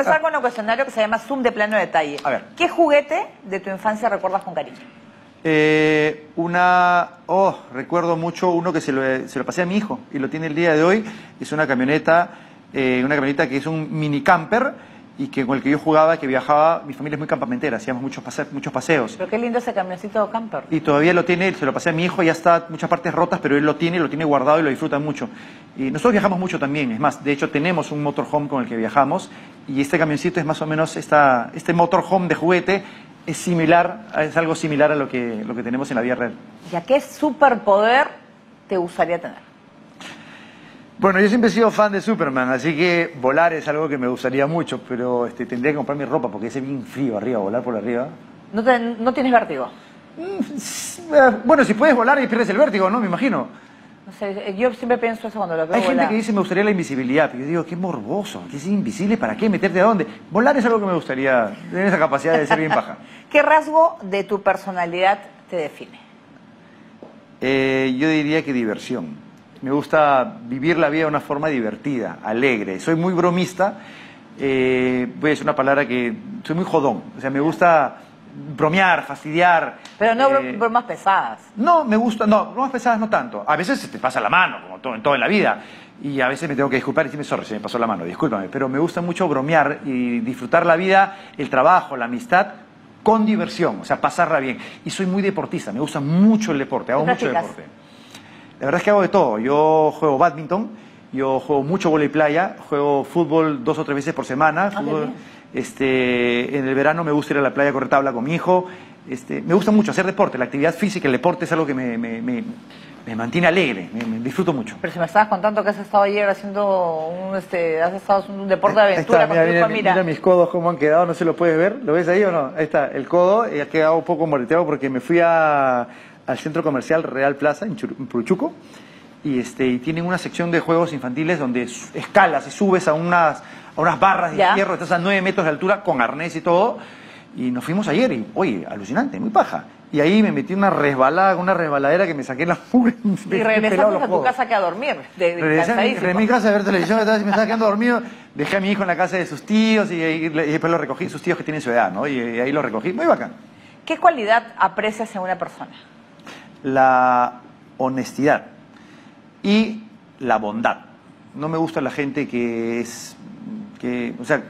empezar con un cuestionario que se llama Zoom de plano detalle. A ver. ¿Qué juguete de tu infancia recuerdas con cariño? Eh, una, oh, recuerdo mucho uno que se lo, se lo pasé a mi hijo y lo tiene el día de hoy. Es una camioneta, eh, una camioneta que es un mini camper y que con el que yo jugaba, que viajaba, mi familia es muy campamentera, hacíamos muchos, pase- muchos paseos. Pero qué lindo ese camioncito camper. Y todavía lo tiene, se lo pasé a mi hijo, ya está muchas partes rotas, pero él lo tiene, lo tiene guardado y lo disfruta mucho. Y nosotros viajamos mucho también, es más, de hecho tenemos un motorhome con el que viajamos y este camioncito es más o menos, esta, este motorhome de juguete es similar, es algo similar a lo que, lo que tenemos en la vida real. ¿Y a qué superpoder te gustaría tener? Bueno, yo siempre he sido fan de Superman, así que volar es algo que me gustaría mucho, pero este, tendría que comprar mi ropa porque es bien frío arriba, volar por arriba. ¿No, te- no tienes vértigo? Eh, Bueno, si puedes volar y pierdes el vértigo, ¿no? Me imagino. No sé, yo siempre pienso eso cuando lo veo Hay gente que dice me gustaría la invisibilidad, pero yo digo, qué morboso, que es invisible, ¿para qué? ¿Meterte a dónde? Volar es algo que me gustaría, tener esa capacidad de ser bien paja. ¿Qué rasgo de tu personalidad te define? Eh, yo diría que diversión. Me gusta vivir la vida de una forma divertida, alegre. Soy muy bromista, eh, voy a decir una palabra que... Soy muy jodón, o sea, me gusta bromear, fastidiar. Pero no eh, bromas pesadas. No, me gusta, no, bromas pesadas no tanto. A veces se te pasa la mano, como todo, en todo en la vida. Y a veces me tengo que disculpar y decirme, sorry, se me pasó la mano, discúlpame. Pero me gusta mucho bromear y disfrutar la vida, el trabajo, la amistad, con diversión, o sea, pasarla bien. Y soy muy deportista, me gusta mucho el deporte, hago ¿Qué mucho practicas? deporte. La verdad es que hago de todo. Yo juego badminton, yo juego mucho vóley playa, juego fútbol dos o tres veces por semana. Ah, fútbol. Este, en el verano me gusta ir a la playa a correr tabla con mi hijo. Este, me gusta mucho hacer deporte, la actividad física, el deporte es algo que me, me- me- me mantiene alegre, me, disfruto mucho. Pero si me estabas contando que has estado ayer haciendo un, este, has estado haciendo un deporte de aventura está, con mira, tu mira, mira. mira mis codos cómo han quedado, no se lo puedes ver, ¿lo ves ahí o no? Ahí está, el codo y ha quedado un poco moreteado porque me fui a- al centro comercial Real Plaza en, Churu- en Puruchuco y, este, y tienen una sección de juegos infantiles donde escalas y subes a unas, a unas barras de Ya. hierro, estás a 9 metros de altura con arnés y todo. Y nos fuimos ayer y, oye, alucinante, muy paja. Y ahí me metí una resbalada, una resbaladera que me saqué la mugre. Y regresaste a tu casa que a dormir, de, de Regresé a mi, regresé a mi casa a ver televisión, me estaba quedando dormido. Dejé a mi hijo en la casa de sus tíos y, y- y después lo recogí, sus tíos que tienen su edad, ¿no? Y, y ahí lo recogí. Muy bacán. ¿Qué cualidad aprecias en una persona? La honestidad y la bondad. No me gusta la gente que es. Que, o sea,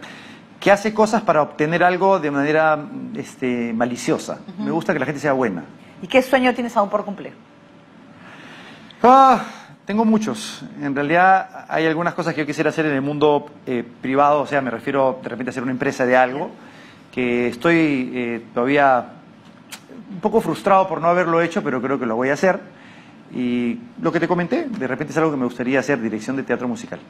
que hace cosas para obtener algo de manera este, maliciosa. Me gusta que la gente sea buena. ¿Y qué sueño tienes aún por cumplir? Ah, tengo muchos. En realidad hay algunas cosas que yo quisiera hacer en el mundo eh, privado, o sea, me refiero de repente a hacer una empresa de algo, que estoy eh, todavía un poco frustrado por no haberlo hecho, pero creo que lo voy a hacer. Y lo que te comenté, de repente es algo que me gustaría hacer, dirección de teatro musical.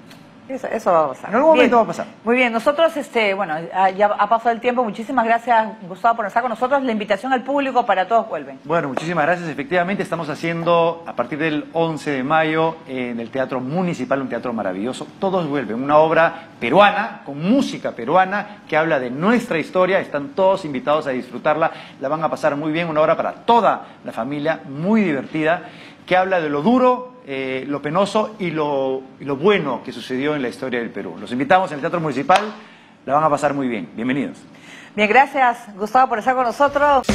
Eso, eso va a pasar. En algún momento va a pasar. Muy bien, nosotros, este, bueno, ya ha pasado el tiempo. Muchísimas gracias, Gustavo, por estar con nosotros. La invitación al público para todos vuelven. Bueno, muchísimas gracias. Efectivamente, estamos haciendo a partir del 11 de mayo en el Teatro Municipal, un teatro maravilloso. Todos vuelven, una obra peruana, con música peruana, que habla de nuestra historia. Están todos invitados a disfrutarla. La van a pasar muy bien, una obra para toda la familia, muy divertida, que habla de lo duro, eh, lo penoso y lo, y lo bueno que sucedió en la historia del Perú. Los invitamos en el Teatro Municipal. La van a pasar muy bien. Bienvenidos. Bien, gracias, Gustavo, por estar con nosotros.